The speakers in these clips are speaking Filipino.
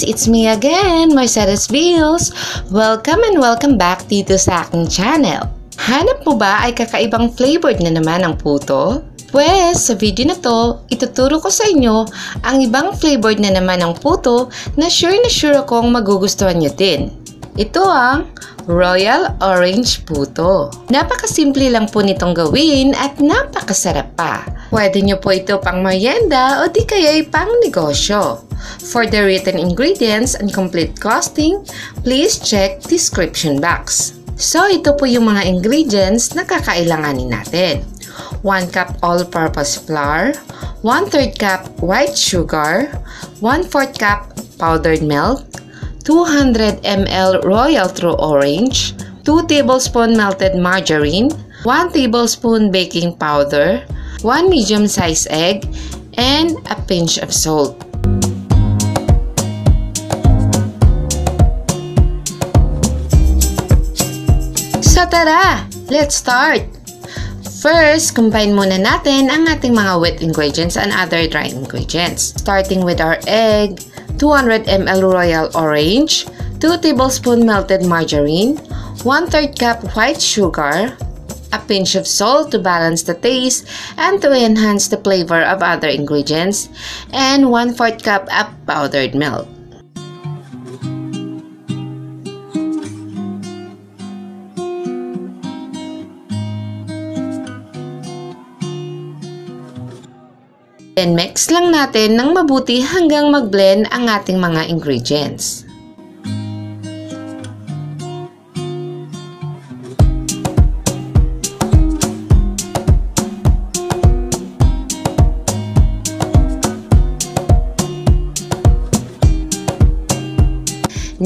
guys! It's me again, Mercedes Bills. Welcome and welcome back dito sa aking channel. Hanap mo ba ay kakaibang flavored na naman ang puto? Pwes, sa video na to, ituturo ko sa inyo ang ibang flavored na naman ng puto na sure na sure akong magugustuhan nyo din. Ito ang Royal Orange Puto. Napakasimple lang po nitong gawin at napakasarap pa. Pwede nyo po ito pang merienda o di kaya'y pang negosyo. For the written ingredients and complete costing, please check description box. So, ito po yung mga ingredients na kakailanganin natin. 1 cup all-purpose flour, 1 3 cup white sugar, 1 4 cup powdered milk, 200 ml Royal True Orange, 2 tablespoon melted margarine, 1 tablespoon baking powder, 1 medium-sized egg, and a pinch of salt. So tara, let's start! First, combine muna natin ang ating mga wet ingredients and other dry ingredients. Starting with our egg, 200 ml royal orange, 2 tablespoon melted margarine, 1 3 cup white sugar, a pinch of salt to balance the taste and to enhance the flavor of other ingredients, and 1 4 cup of powdered milk. Then mix lang natin ng mabuti hanggang mag-blend ang ating mga ingredients.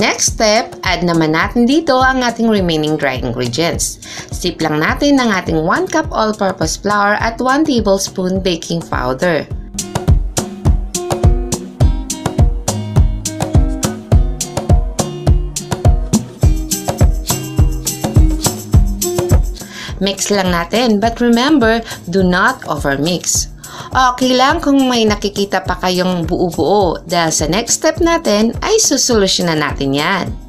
Next step, add naman natin dito ang ating remaining dry ingredients. Sip lang natin ng ating 1 cup all-purpose flour at 1 tablespoon baking powder. Mix lang natin but remember, do not overmix. Okay lang kung may nakikita pa kayong buo-buo dahil sa next step natin ay susolusyonan natin yan.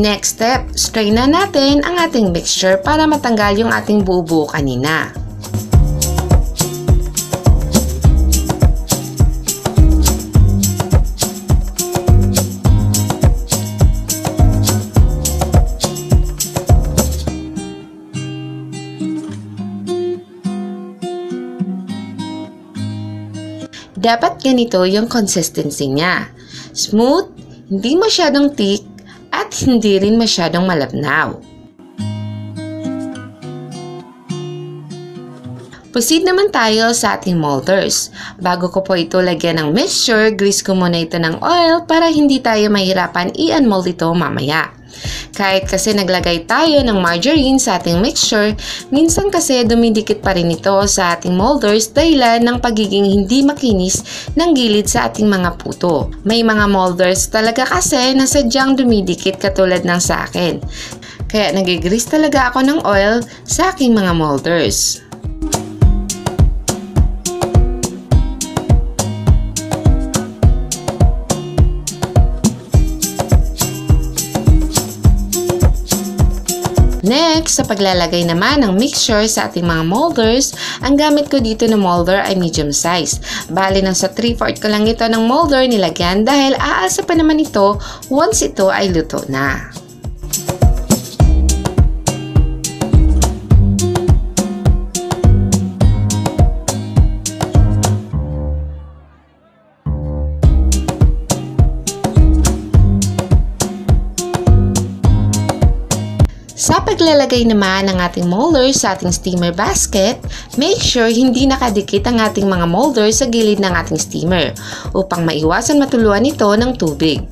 Next step, strain na natin ang ating mixture para matanggal yung ating buo-buo kanina. Dapat ganito yung consistency niya. Smooth, hindi masyadong thick, at hindi rin masyadong malabnaw. Proceed naman tayo sa ating molders. Bago ko po ito lagyan ng mixture, grease ko muna ito ng oil para hindi tayo mahirapan i-unmold ito mamaya. Kahit kasi naglagay tayo ng margarine sa ating mixture, minsan kasi dumidikit pa rin ito sa ating molders dahilan ng pagiging hindi makinis ng gilid sa ating mga puto. May mga molders talaga kasi na sadyang dumidikit katulad ng sa akin. Kaya nagigrease talaga ako ng oil sa aking mga molders. Next, sa paglalagay naman ng mixture sa ating mga molders, ang gamit ko dito na molder ay medium size. Bali nang sa 3-4 ko lang ito ng molder nilagyan dahil aasa pa naman ito once ito ay luto na. Sa paglalagay naman ng ating molder sa ating steamer basket, make sure hindi nakadikit ang ating mga molder sa gilid ng ating steamer upang maiwasan matuluan ito ng tubig.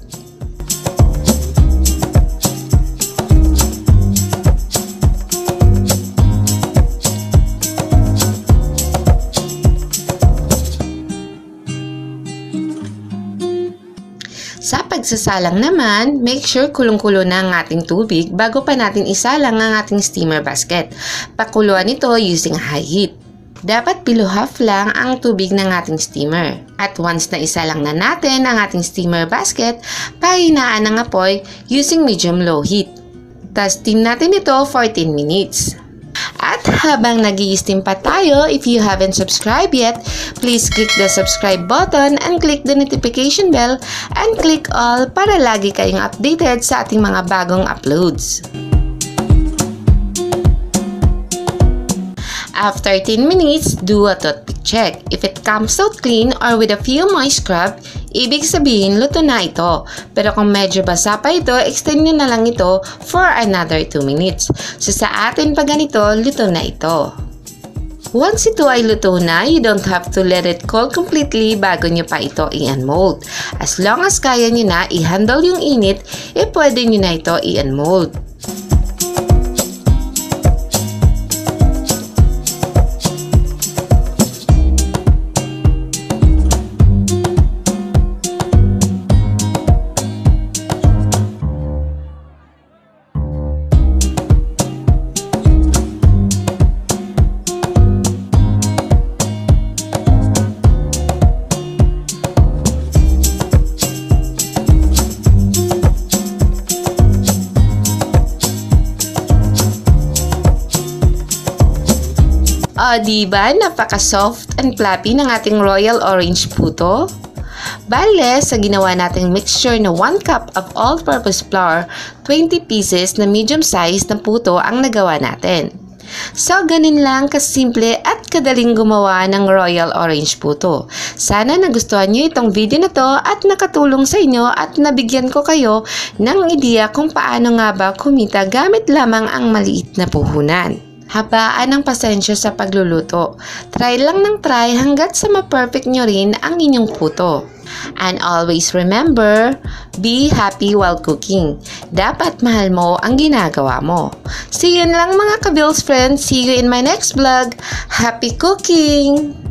Sa pagsasalang naman, make sure kulong-kulo na ang ating tubig bago pa natin isalang ang ating steamer basket. Pakuluan ito using high heat. Dapat below half lang ang tubig ng ating steamer. At once na isa lang na natin ang ating steamer basket, pahinaan ang apoy using medium-low heat. Tapos steam natin ito for 10 minutes. At habang nag steam pa tayo, if you haven't subscribed yet, please click the subscribe button and click the notification bell and click all para lagi kayong updated sa ating mga bagong uploads. After 10 minutes, do a toothpick check. If it comes out clean or with a few moist scrub, ibig sabihin luto na ito. Pero kung medyo basa pa ito, extend nyo na lang ito for another 2 minutes. So sa atin pa ganito, luto na ito. Once ito ay luto na, you don't have to let it cool completely bago nyo pa ito i-unmold. As long as kaya nyo na i-handle yung init, eh pwede nyo na ito i-unmold. O, uh, diba? Napaka-soft and fluffy ng ating Royal Orange puto. Bale, sa ginawa nating mixture na 1 cup of all-purpose flour, 20 pieces na medium size na puto ang nagawa natin. So, ganun lang kasimple at kadaling gumawa ng Royal Orange Puto. Sana nagustuhan nyo itong video na to at nakatulong sa inyo at nabigyan ko kayo ng ideya kung paano nga ba kumita gamit lamang ang maliit na puhunan. Habaan ng pasensya sa pagluluto. Try lang ng try hanggat sa ma-perfect nyo rin ang inyong puto. And always remember, be happy while cooking. Dapat mahal mo ang ginagawa mo. See you lang mga ka-Bills friends. See you in my next vlog. Happy cooking!